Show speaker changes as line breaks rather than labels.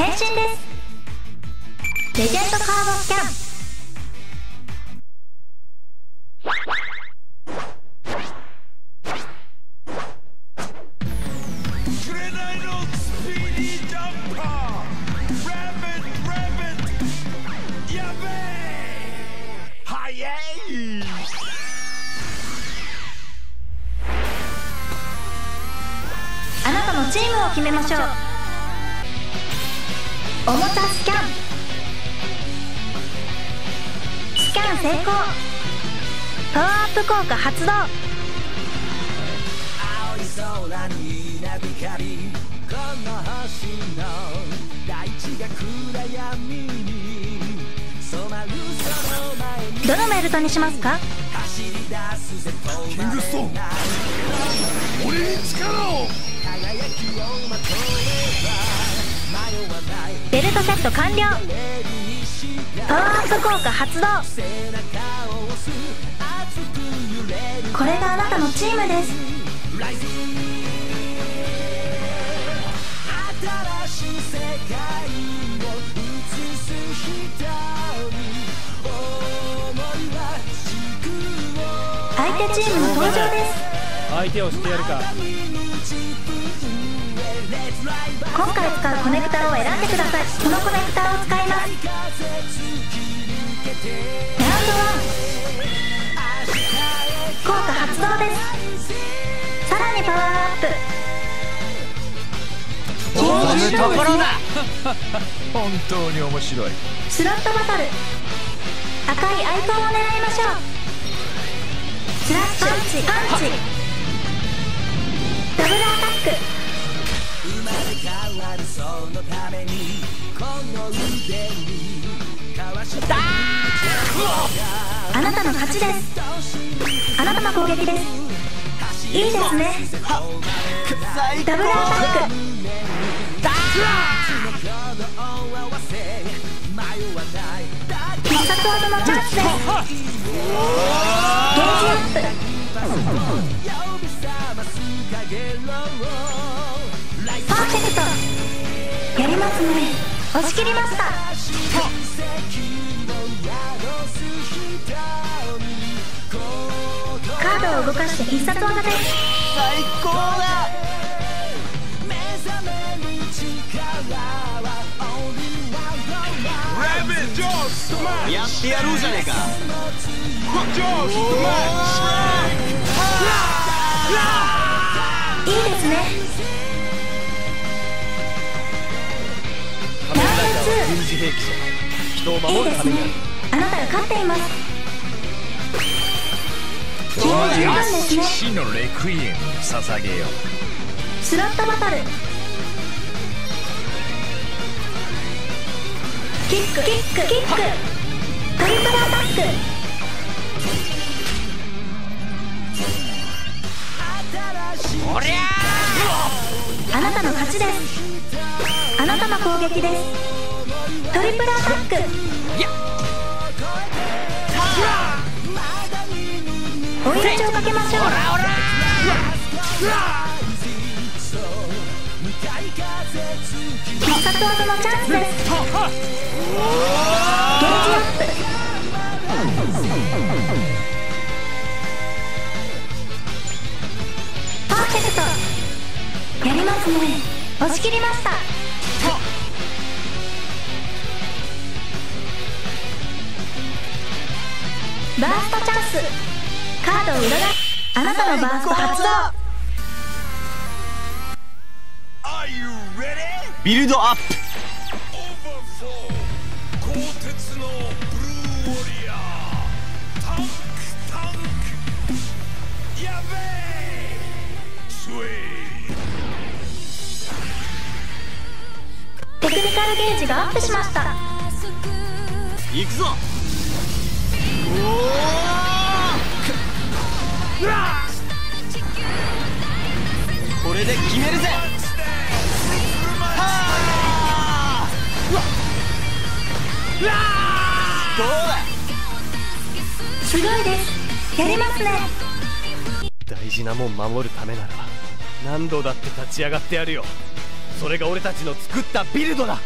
変身ですレジェンドカードスキャン。あなたのチームを決めましょうおもちゃスキャン。スキャン成功。パワーアップ効果発動。どのメルトにしますか？
キングストーン。俺に力を。
輝きをまとえば
ベルトセット完了。パワーアップ効果発動。これがあなたのチームです。相手チームの登場です。
相手をしてやるか。
今回使うコネクターを選んでください。このコネクターを使います。ラウンド1効果発動です。さらにパワーアップ。
そういうところだ。
本当に面白い。
スロットバトル。赤いアイコンを狙いましょう。スラッシュパンチパンチダブルアタック。
生まれ変わるそのためにこの腕に交わした
あなたの勝ちですあなたの攻撃ですいいですねダブルアタック。必殺技のチャンスですゲージアップパーフェクト。やりますね。押し切りました。カードを動かして必殺技です。
最高だ。やってやろうじゃねえか。
ジョースマッシ
いいですね。ラウンド2
軍事兵器者人を
いい
守る
ですね。
ためにある
あなたが勝っています。気合十分ですね。
死のレク。イエムを捧げよう
スロットバトル。キックキックキック。トリプルアあなたの勝ちですあなたの攻撃です。トリプルアタック。追い打ちをかけましょう必殺技のチャンスですゲージアップ押し切りました。バーストチャンス。カードを裏返あなたのバースト発動。
ビルドアップ
クニカルゲージがアップしました。
行くぞ。これで決めるぜ。はあどうだ。
すごいです。やりますね。
大事なもん守るためなら何度だって立ち上がってやるよそれが俺たちの作ったビルドだ。